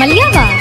Maliyabag